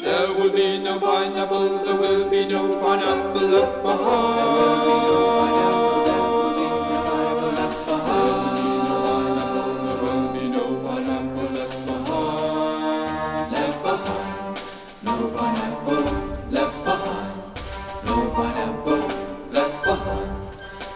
There will be no pineapple, there will be no pineapple left behind. There will be no pineapple left behind. Left behind. No pineapple left behind. No pineapple left behind.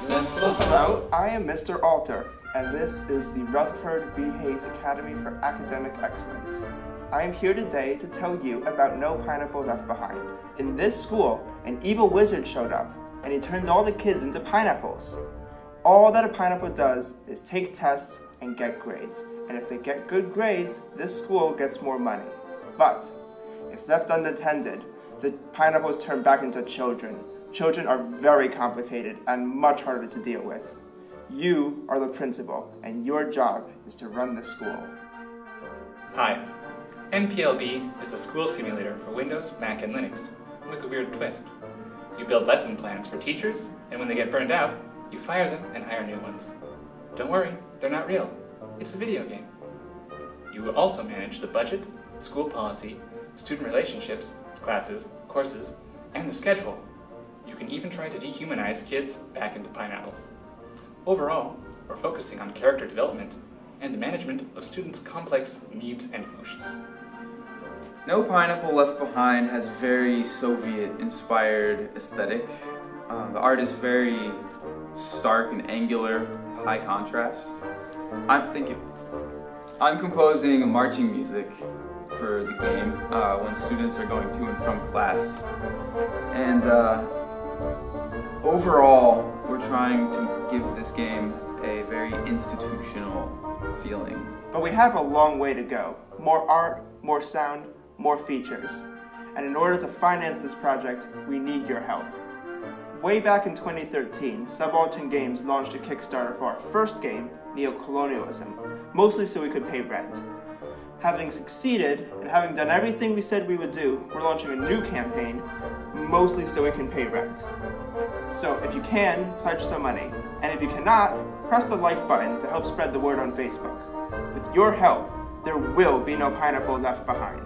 Left behind. Hello, I am Mr. Alter, and this is the Rutherford B. Hayes Academy for Academic Excellence. I am here today to tell you about No Pineapple Left Behind. In this school, an evil wizard showed up, and he turned all the kids into pineapples. All that a pineapple does is take tests and get grades, and if they get good grades, this school gets more money. But if left unattended, the pineapples turn back into children. Children are very complicated and much harder to deal with. You are the principal, and your job is to run the school. Hi, NPLB is a school simulator for Windows, Mac, and Linux, with a weird twist. You build lesson plans for teachers, and when they get burned out, you fire them and hire new ones. Don't worry, they're not real. It's a video game. You will also manage the budget, school policy, student relationships, classes, courses, and the schedule. You can even try to dehumanize kids back into pineapples. Overall, we're focusing on character development and the management of students' complex needs and emotions. No Pineapple Left Behind has very Soviet-inspired aesthetic. Um, the art is very stark and angular, high contrast. I'm thinking, I'm composing marching music for the game uh, when students are going to and from class. And uh, overall, trying to give this game a very institutional feeling. But we have a long way to go. More art, more sound, more features. And in order to finance this project, we need your help. Way back in 2013, Subaltern Games launched a Kickstarter for our first game, Neocolonialism, mostly so we could pay rent. Having succeeded, and having done everything we said we would do, we're launching a new campaign, mostly so we can pay rent. So if you can, pledge some money. And if you cannot, press the like button to help spread the word on Facebook. With your help, there will be no pineapple left behind.